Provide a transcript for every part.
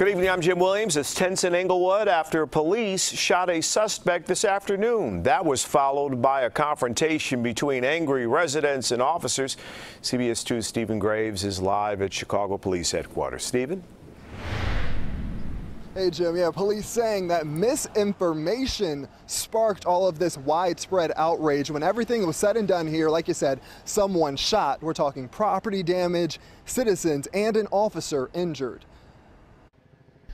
Good evening, I'm Jim Williams. It's tense in Englewood after police shot a suspect this afternoon. That was followed by a confrontation between angry residents and officers. CBS 2's Steven Graves is live at Chicago Police Headquarters. Steven? Hey Jim, yeah, police saying that misinformation sparked all of this widespread outrage when everything was said and done here. Like you said, someone shot. We're talking property damage, citizens, and an officer injured.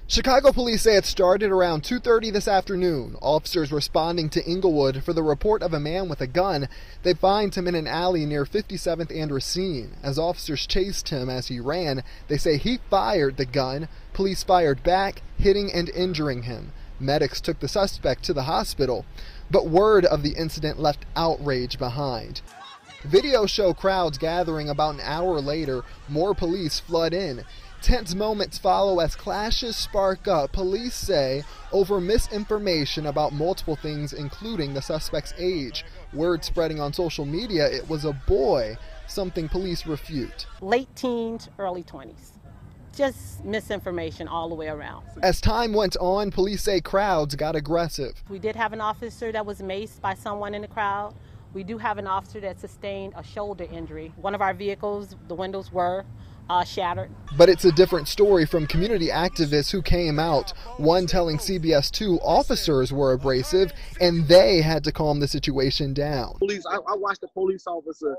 Chicago police say it started around 2.30 this afternoon. Officers responding to Englewood for the report of a man with a gun. They find him in an alley near 57th and Racine. As officers chased him as he ran, they say he fired the gun. Police fired back, hitting and injuring him. Medics took the suspect to the hospital. But word of the incident left outrage behind. Videos show crowds gathering about an hour later. More police flood in. Tense moments follow as clashes spark up, police say, over misinformation about multiple things, including the suspect's age. Word spreading on social media it was a boy, something police refute. Late teens, early 20s just misinformation all the way around. As time went on, police say crowds got aggressive. We did have an officer that was maced by someone in the crowd. We do have an officer that sustained a shoulder injury. One of our vehicles, the windows were uh, shattered. But it's a different story from community activists who came out. One telling CBS 2 officers were abrasive and they had to calm the situation down. Police, I, I watched a police officer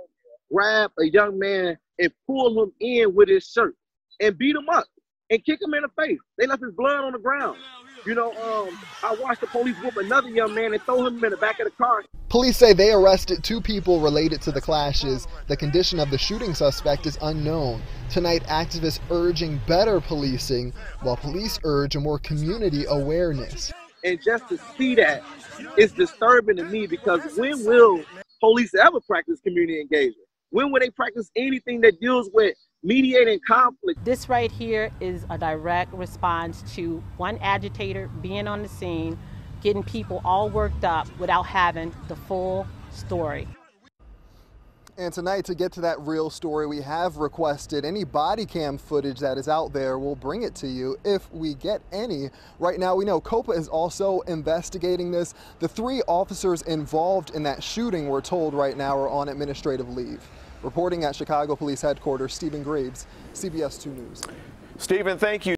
grab a young man and pull him in with his shirt and beat him up and kick him in the face. They left his blood on the ground. You know, um, I watched the police whoop another young man and throw him in the back of the car. Police say they arrested two people related to the clashes. The condition of the shooting suspect is unknown. Tonight, activists urging better policing, while police urge a more community awareness. And just to see that is disturbing to me because when will police ever practice community engagement? When will they practice anything that deals with mediating conflict. This right here is a direct response to one agitator being on the scene, getting people all worked up without having the full story. And tonight, to get to that real story, we have requested any body cam footage that is out there. We'll bring it to you if we get any. Right now, we know COPA is also investigating this. The three officers involved in that shooting, we're told right now, are on administrative leave. Reporting at Chicago Police Headquarters, Steven Graves, CBS 2 News. Steven, thank you.